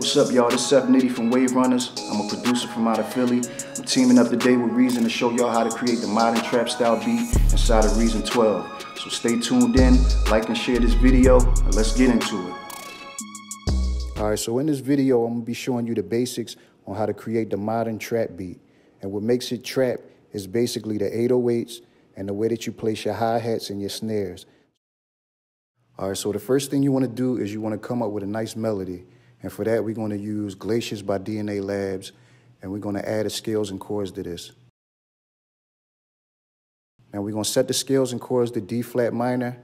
What's up, y'all? This is Sef Nitty from Wave Runners. I'm a producer from out of Philly. I'm teaming up today with Reason to show y'all how to create the modern trap style beat inside of Reason 12. So stay tuned in, like and share this video, and let's get into it. All right, so in this video, I'm gonna be showing you the basics on how to create the modern trap beat. And what makes it trap is basically the 808s and the way that you place your hi-hats and your snares. All right, so the first thing you want to do is you want to come up with a nice melody. And for that, we're going to use Glaciers by DNA Labs, and we're going to add the scales and chords to this. Now we're going to set the scales and chords to D flat minor,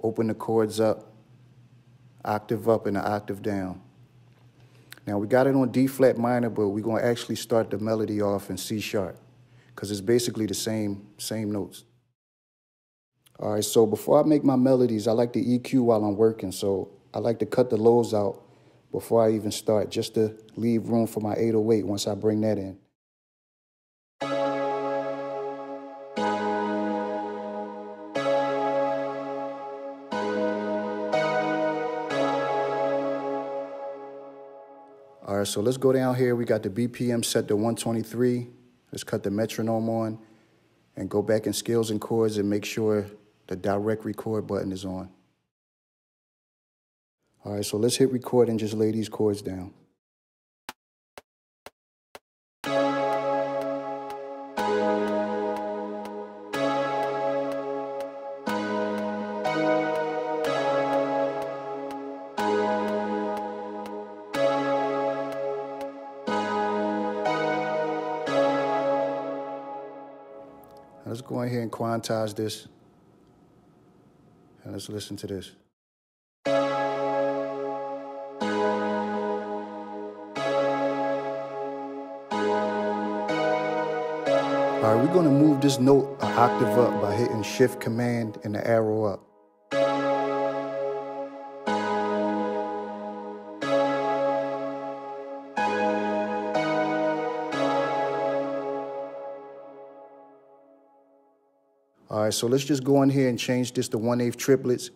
open the chords up, octave up and an octave down. Now we got it on D flat minor, but we're going to actually start the melody off in C sharp because it's basically the same, same notes. All right, so before I make my melodies, I like to EQ while I'm working. So I like to cut the lows out before I even start, just to leave room for my 808 once I bring that in. All right, so let's go down here. We got the BPM set to 123. Let's cut the metronome on and go back in scales and chords and make sure the direct record button is on. All right, so let's hit record and just lay these chords down. Let's go ahead and quantize this. And let's listen to this. All right, we're gonna move this note an octave up by hitting Shift Command and the arrow up. All right, so let's just go in here and change this to 1 8 triplets.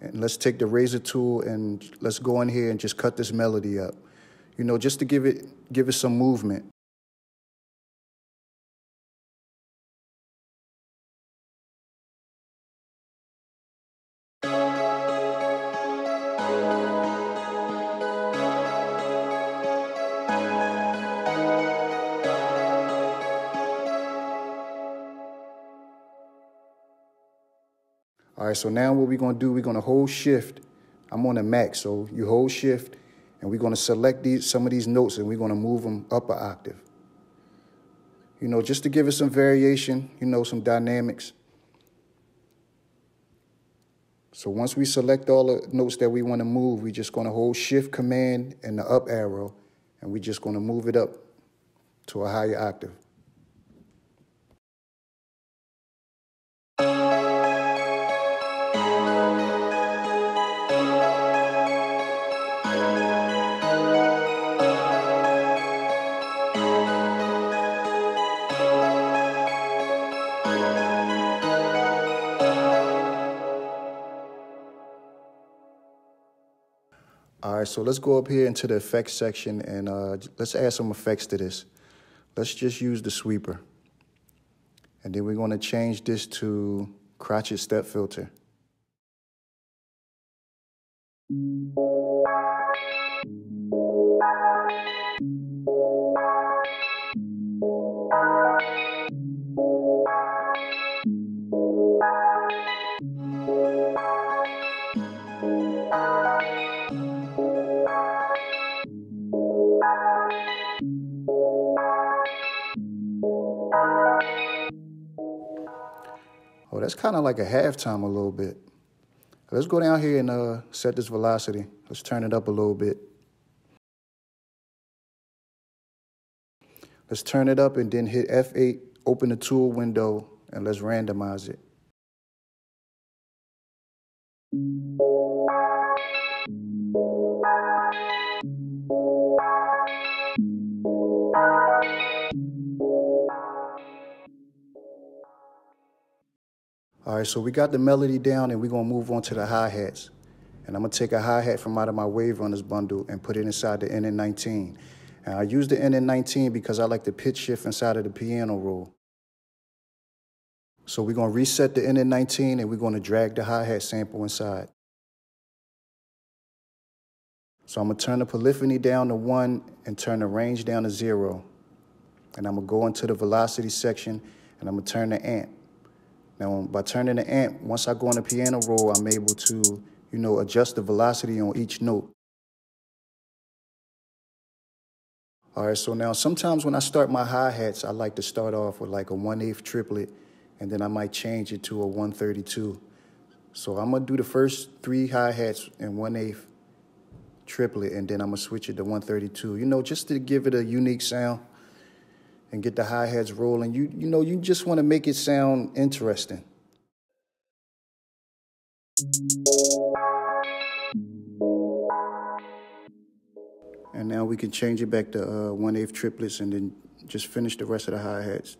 And let's take the razor tool and let's go in here and just cut this melody up. You know, just to give it give it some movement. So now what we're gonna do, we're gonna hold shift. I'm on a Mac, so you hold shift and we're gonna select these some of these notes and we're gonna move them up an octave. You know, just to give it some variation, you know, some dynamics. So once we select all the notes that we wanna move, we're just gonna hold shift command and the up arrow and we're just gonna move it up to a higher octave. Right, so let's go up here into the effects section and uh, let's add some effects to this. Let's just use the sweeper. And then we're gonna change this to crotchet step filter. That's kind of like a halftime a little bit. Let's go down here and uh, set this velocity. Let's turn it up a little bit. Let's turn it up and then hit F8, open the tool window, and let's randomize it. Right, so we got the melody down and we're gonna move on to the hi-hats. And I'm gonna take a hi-hat from out of my Wave Runners bundle and put it inside the NN19. And I use the NN19 because I like the pitch shift inside of the piano roll. So we're gonna reset the NN19 and we're gonna drag the hi-hat sample inside. So I'm gonna turn the polyphony down to one and turn the range down to zero. And I'm gonna go into the velocity section and I'm gonna turn the amp. Now, by turning the amp, once I go on the piano roll, I'm able to, you know, adjust the velocity on each note. All right, so now sometimes when I start my hi-hats, I like to start off with like a 1 8 triplet, and then I might change it to a 132. So I'm gonna do the first three hi-hats in 1 8 triplet, and then I'm gonna switch it to 132. You know, just to give it a unique sound and get the hi-hats rolling. You you know, you just want to make it sound interesting. And now we can change it back to uh, 1 8 triplets and then just finish the rest of the hi-hats.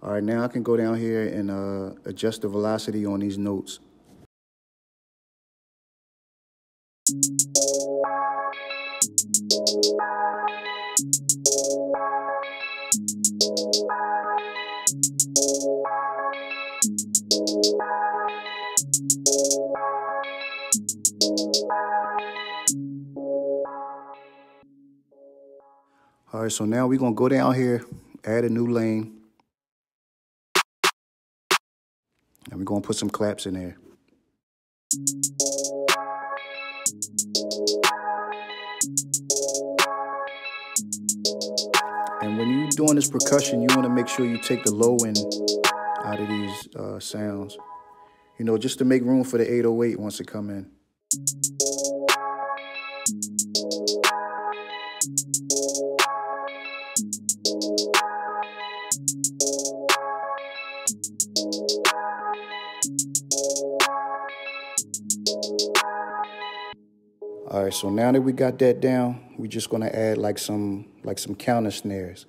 All right, now I can go down here and uh, adjust the velocity on these notes. All right, so now we're gonna go down here, add a new lane. And we're gonna put some claps in there. And when you're doing this percussion, you wanna make sure you take the low end out of these uh, sounds. You know, just to make room for the 808 once it come in. All right, so now that we got that down, we're just gonna add like some like some counter snares.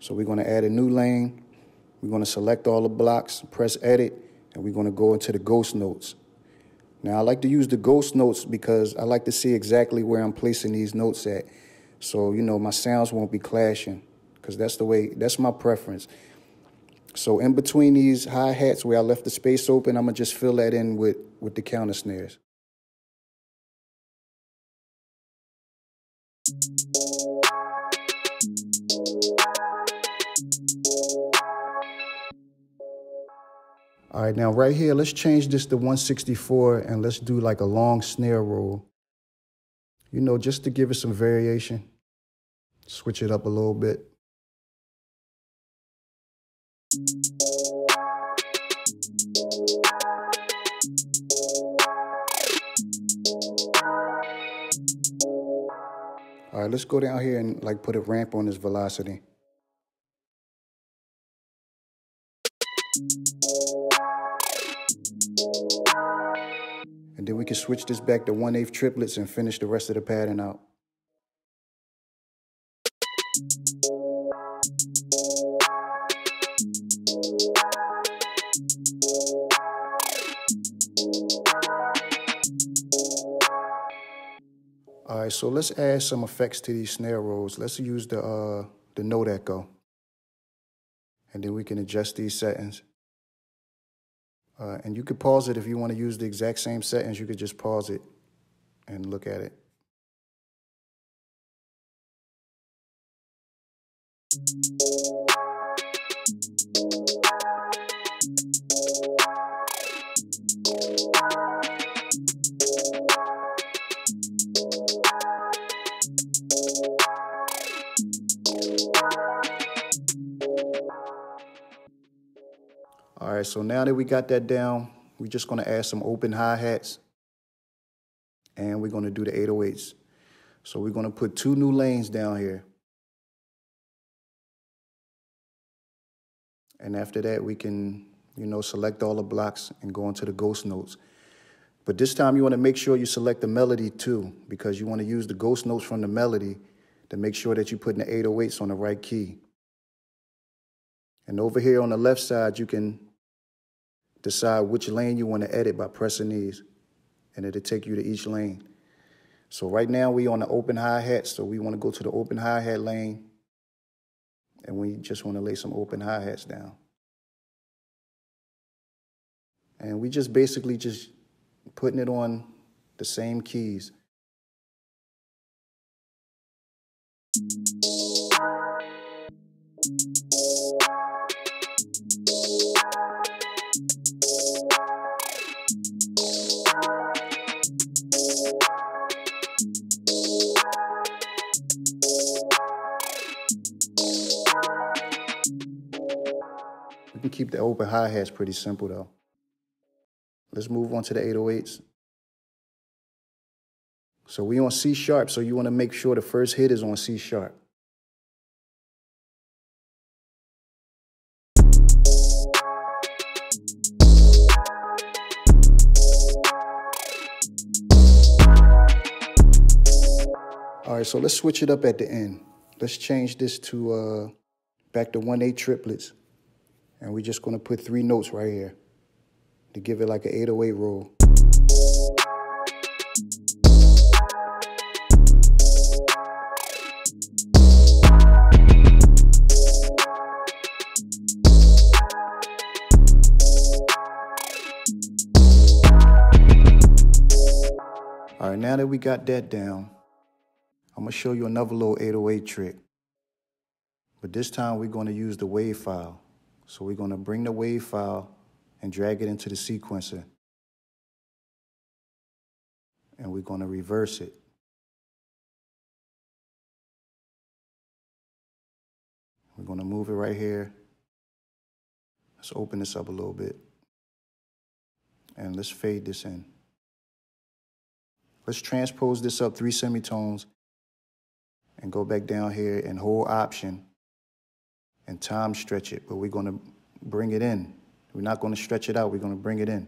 So we're gonna add a new lane. We're gonna select all the blocks, press edit, and we're gonna go into the ghost notes. Now I like to use the ghost notes because I like to see exactly where I'm placing these notes at. So, you know, my sounds won't be clashing because that's the way, that's my preference. So in between these hi-hats where I left the space open, I'm gonna just fill that in with, with the counter snares. All right, now right here, let's change this to 164 and let's do like a long snare roll. You know, just to give it some variation. Switch it up a little bit. All right, let's go down here and like put a ramp on this velocity. We can switch this back to 1 8 triplets and finish the rest of the pattern out. All right, so let's add some effects to these snare rolls. Let's use the, uh, the note echo. And then we can adjust these settings. Uh, and you could pause it if you want to use the exact same settings. You could just pause it and look at it. All right, so now that we got that down, we're just gonna add some open hi-hats and we're gonna do the 808s. So we're gonna put two new lanes down here. And after that, we can, you know, select all the blocks and go into the ghost notes. But this time you wanna make sure you select the melody too, because you wanna use the ghost notes from the melody to make sure that you're putting the 808s on the right key. And over here on the left side, you can decide which lane you want to edit by pressing these, and it'll take you to each lane. So right now we on the open hi-hat, so we want to go to the open hi-hat lane, and we just want to lay some open hi-hats down. And we just basically just putting it on the same keys. Keep the open hi-hats pretty simple though. Let's move on to the 808s. So we on C sharp, so you want to make sure the first hit is on C sharp. All right, so let's switch it up at the end. Let's change this to uh, back to 1-8 triplets. And we're just gonna put three notes right here to give it like an 808 roll. All right, now that we got that down, I'm gonna show you another little 808 trick. But this time we're gonna use the wave file. So we're gonna bring the wave file and drag it into the sequencer. And we're gonna reverse it. We're gonna move it right here. Let's open this up a little bit. And let's fade this in. Let's transpose this up three semitones and go back down here and hold option and time stretch it, but we're gonna bring it in. We're not gonna stretch it out, we're gonna bring it in.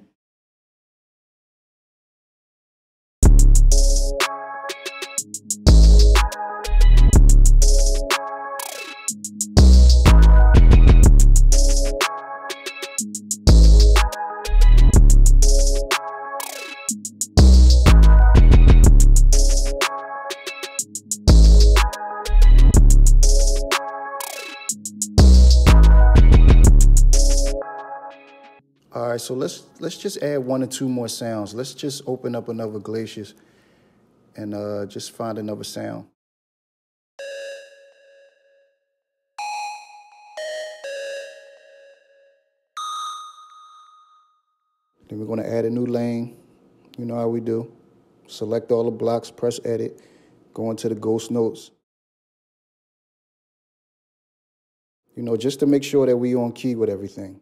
Right, so let's let's just add one or two more sounds. Let's just open up another Glacius and uh, just find another sound. Then we're gonna add a new lane. You know how we do. Select all the blocks, press edit, go into the ghost notes. You know, just to make sure that we on key with everything.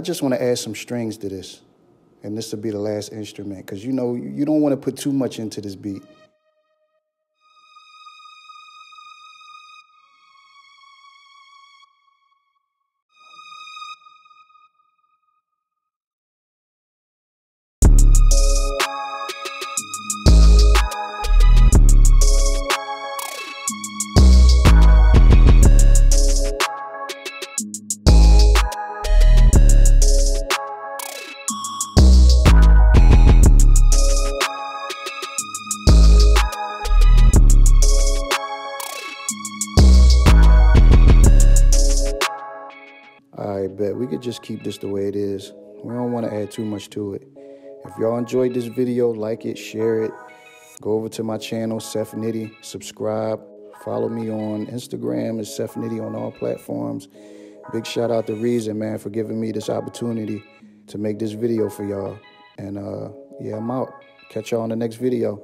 I just want to add some strings to this. And this will be the last instrument because you know you don't want to put too much into this beat. Bet. We could just keep this the way it is. We don't want to add too much to it. If y'all enjoyed this video, like it, share it. Go over to my channel, Sef Nitty. Subscribe. Follow me on Instagram. It's Sef Nitty on all platforms. Big shout out to Reason, man, for giving me this opportunity to make this video for y'all. And uh, yeah, I'm out. Catch y'all on the next video.